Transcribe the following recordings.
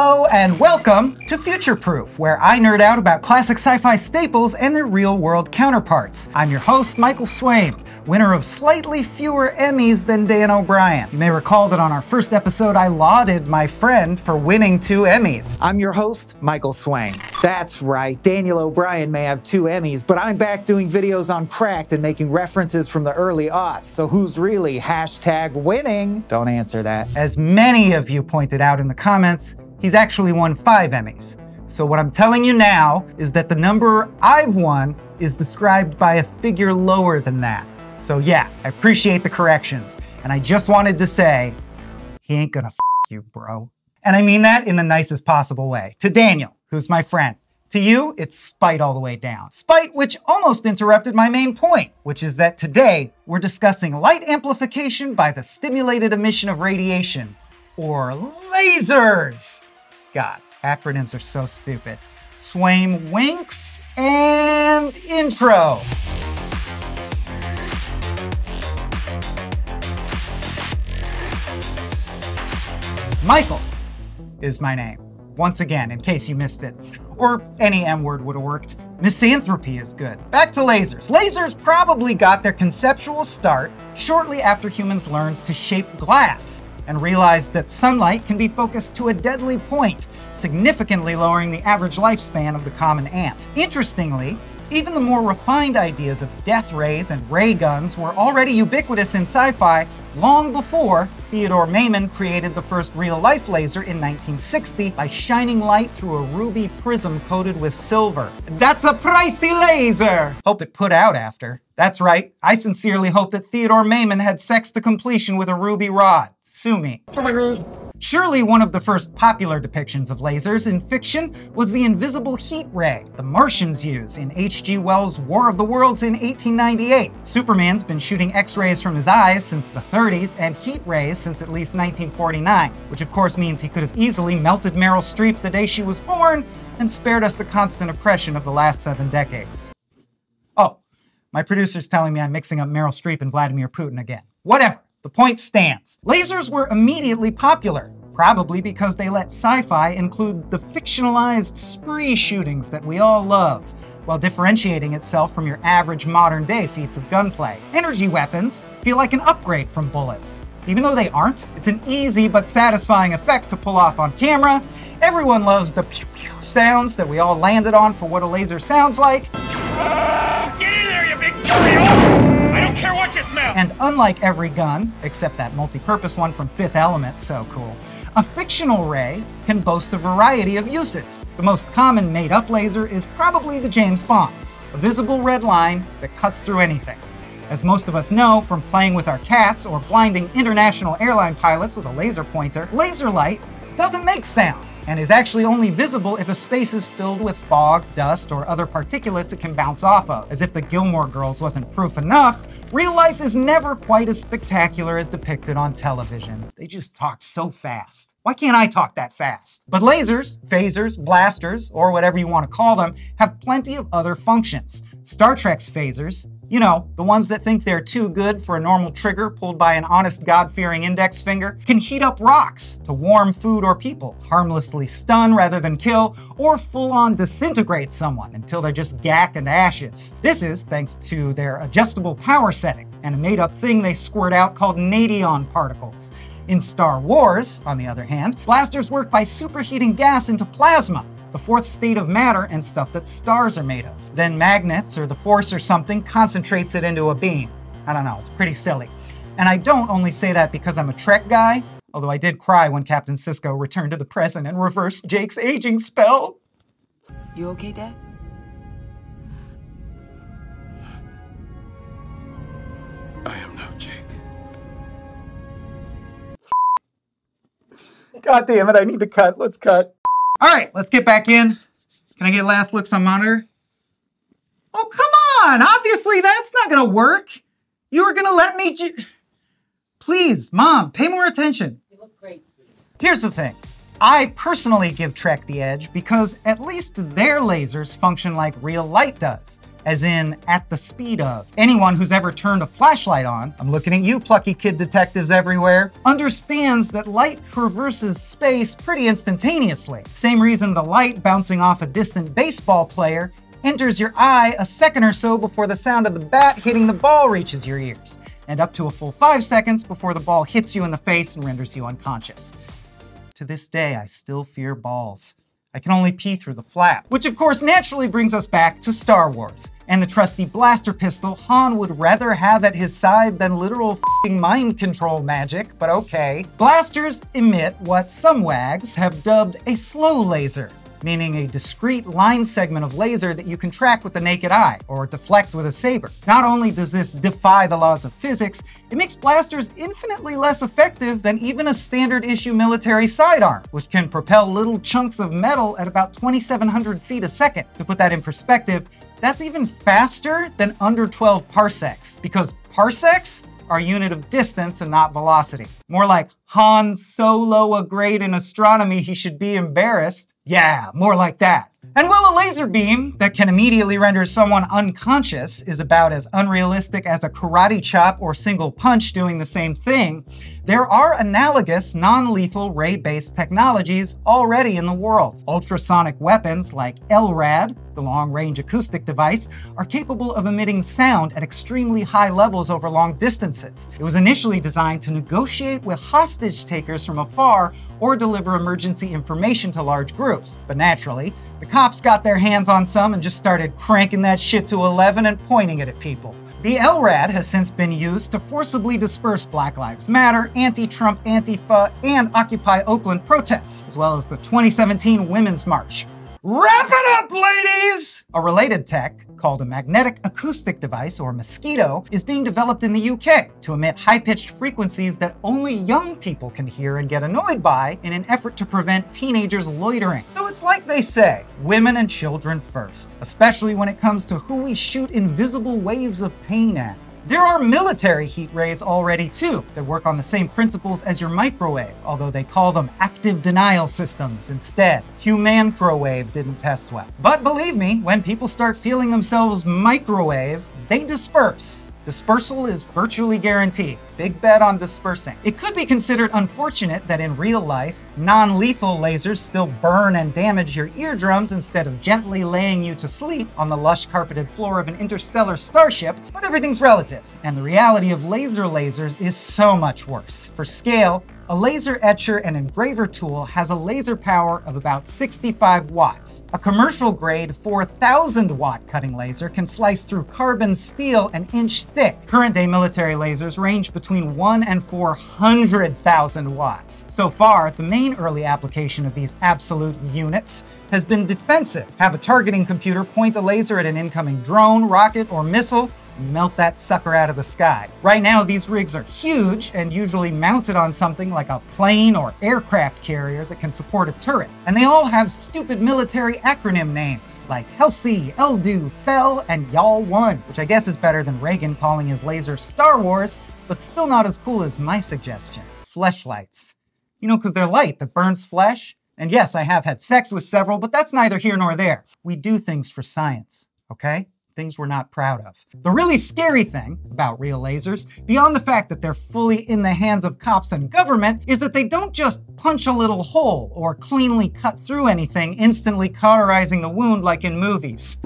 Hello and welcome to Future Proof, where I nerd out about classic sci-fi staples and their real-world counterparts. I'm your host, Michael Swaim, winner of slightly fewer Emmys than Dan O'Brien. You may recall that on our first episode, I lauded my friend for winning two Emmys. I'm your host, Michael Swaim. That's right, Daniel O'Brien may have two Emmys, but I'm back doing videos on Cracked and making references from the early aughts. So who's really hashtag winning? Don't answer that. As many of you pointed out in the comments, he's actually won five Emmys. So what I'm telling you now is that the number I've won is described by a figure lower than that. So yeah, I appreciate the corrections. And I just wanted to say, he ain't gonna f you, bro. And I mean that in the nicest possible way. To Daniel, who's my friend. To you, it's spite all the way down. Spite which almost interrupted my main point, which is that today we're discussing light amplification by the stimulated emission of radiation, or lasers. God, acronyms are so stupid. Swaim winks and intro. Michael is my name. Once again, in case you missed it. Or any M word would have worked. Misanthropy is good. Back to lasers. Lasers probably got their conceptual start shortly after humans learned to shape glass and realized that sunlight can be focused to a deadly point, significantly lowering the average lifespan of the common ant. Interestingly, even the more refined ideas of death rays and ray guns were already ubiquitous in sci-fi long before Theodore Maiman created the first real-life laser in 1960 by shining light through a ruby prism coated with silver. That's a pricey laser! Hope it put out after. That's right, I sincerely hope that Theodore Maiman had sex to completion with a ruby rod. Sue me. Oh Surely one of the first popular depictions of lasers in fiction was the invisible heat ray the Martians use in H.G. Wells' War of the Worlds in 1898. Superman's been shooting X-rays from his eyes since the 30s and heat rays since at least 1949, which of course means he could have easily melted Meryl Streep the day she was born and spared us the constant oppression of the last seven decades. My producer's telling me I'm mixing up Meryl Streep and Vladimir Putin again. Whatever. The point stands. Lasers were immediately popular, probably because they let sci-fi include the fictionalized spree shootings that we all love, while differentiating itself from your average modern-day feats of gunplay. Energy weapons feel like an upgrade from bullets. Even though they aren't, it's an easy but satisfying effect to pull off on camera. Everyone loves the pew pew sounds that we all landed on for what a laser sounds like. And unlike every gun, except that multi-purpose one from Fifth Element, so cool, a fictional ray can boast a variety of uses. The most common made-up laser is probably the James Bond, a visible red line that cuts through anything. As most of us know from playing with our cats or blinding international airline pilots with a laser pointer, laser light doesn't make sound and is actually only visible if a space is filled with fog, dust, or other particulates it can bounce off of. As if the Gilmore Girls wasn't proof enough, real life is never quite as spectacular as depicted on television. They just talk so fast. Why can't I talk that fast? But lasers, phasers, blasters, or whatever you want to call them, have plenty of other functions. Star Trek's phasers, you know, the ones that think they're too good for a normal trigger pulled by an honest God-fearing index finger, can heat up rocks to warm food or people, harmlessly stun rather than kill, or full-on disintegrate someone until they're just gack and ashes. This is thanks to their adjustable power setting and a made-up thing they squirt out called nadion particles. In Star Wars, on the other hand, blasters work by superheating gas into plasma, the fourth state of matter and stuff that stars are made of. Then magnets or the force or something concentrates it into a beam. I don't know, it's pretty silly. And I don't only say that because I'm a Trek guy, although I did cry when Captain Sisko returned to the present and reversed Jake's aging spell. You okay, Dad? I am no Jake. God damn it, I need to cut. Let's cut. All right, let's get back in. Can I get last looks on monitor? Oh, come on! Obviously, that's not gonna work. You were gonna let me Please, Mom, pay more attention. You look great, sweetie. Here's the thing. I personally give Trek the edge because at least their lasers function like real light does. As in at the speed of. Anyone who's ever turned a flashlight on, I'm looking at you, plucky kid detectives everywhere, understands that light traverses space pretty instantaneously. Same reason the light bouncing off a distant baseball player enters your eye a second or so before the sound of the bat hitting the ball reaches your ears, and up to a full five seconds before the ball hits you in the face and renders you unconscious. To this day, I still fear balls. I can only pee through the flap. Which of course naturally brings us back to Star Wars and the trusty blaster pistol Han would rather have at his side than literal mind control magic, but okay. Blasters emit what some wags have dubbed a slow laser, meaning a discrete line segment of laser that you can track with the naked eye or deflect with a saber. Not only does this defy the laws of physics, it makes blasters infinitely less effective than even a standard issue military sidearm, which can propel little chunks of metal at about 2,700 feet a second. To put that in perspective, that's even faster than under 12 parsecs, because parsecs are unit of distance and not velocity. More like Han's so low a grade in astronomy he should be embarrassed. Yeah, more like that. And while a laser beam that can immediately render someone unconscious is about as unrealistic as a karate chop or single punch doing the same thing, there are analogous non-lethal ray-based technologies already in the world. Ultrasonic weapons like LRAD, the long-range acoustic device, are capable of emitting sound at extremely high levels over long distances. It was initially designed to negotiate with hostage takers from afar or deliver emergency information to large groups. But naturally, the cops got their hands on some and just started cranking that shit to 11 and pointing it at people. The LRAD has since been used to forcibly disperse Black Lives Matter, anti-Trump, Antifa, and Occupy Oakland protests, as well as the 2017 Women's March. Wrap it up, ladies! A related tech, called a magnetic acoustic device, or mosquito, is being developed in the UK to emit high-pitched frequencies that only young people can hear and get annoyed by in an effort to prevent teenagers loitering. So it's like they say, women and children first, especially when it comes to who we shoot invisible waves of pain at. There are military heat rays already too that work on the same principles as your microwave, although they call them active denial systems instead. Humancrowave didn't test well. But believe me, when people start feeling themselves microwave, they disperse. Dispersal is virtually guaranteed. Big bet on dispersing. It could be considered unfortunate that in real life, non-lethal lasers still burn and damage your eardrums instead of gently laying you to sleep on the lush carpeted floor of an interstellar starship, but everything's relative. And the reality of laser lasers is so much worse. For scale, a laser etcher and engraver tool has a laser power of about 65 watts. A commercial grade 4000 watt cutting laser can slice through carbon steel an inch thick. Current day military lasers range between 1 and 400,000 watts. So far, the main early application of these absolute units has been defensive. Have a targeting computer point a laser at an incoming drone, rocket, or missile, melt that sucker out of the sky. Right now, these rigs are huge and usually mounted on something like a plane or aircraft carrier that can support a turret. And they all have stupid military acronym names like HELSI, Eldu, FEL, and YAL 1, which I guess is better than Reagan calling his laser Star Wars, but still not as cool as my suggestion. Fleshlights. You know, because they're light that burns flesh. And yes, I have had sex with several, but that's neither here nor there. We do things for science, okay? Things we're not proud of. The really scary thing about real lasers, beyond the fact that they're fully in the hands of cops and government, is that they don't just punch a little hole or cleanly cut through anything, instantly cauterizing the wound like in movies.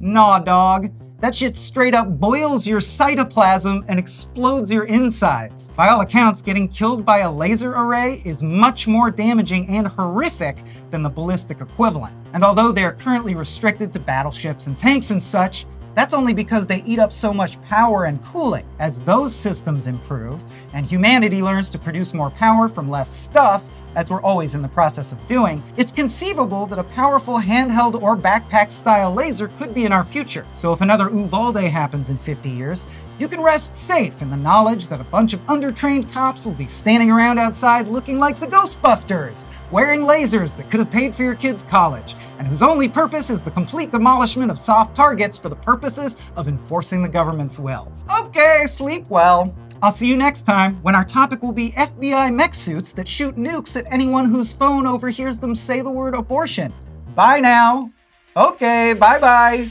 Nah, dog. That shit straight up boils your cytoplasm and explodes your insides. By all accounts, getting killed by a laser array is much more damaging and horrific than the ballistic equivalent. And although they're currently restricted to battleships and tanks and such, that's only because they eat up so much power and cooling. As those systems improve, and humanity learns to produce more power from less stuff, as we're always in the process of doing, it's conceivable that a powerful handheld or backpack style laser could be in our future. So if another Uvalde happens in 50 years, you can rest safe in the knowledge that a bunch of undertrained cops will be standing around outside looking like the Ghostbusters, wearing lasers that could have paid for your kid's college, and whose only purpose is the complete demolishment of soft targets for the purposes of enforcing the government's will. Okay, sleep well. I'll see you next time when our topic will be FBI mech suits that shoot nukes at anyone whose phone overhears them say the word abortion. Bye now. Okay, bye bye.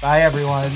Bye, everyone.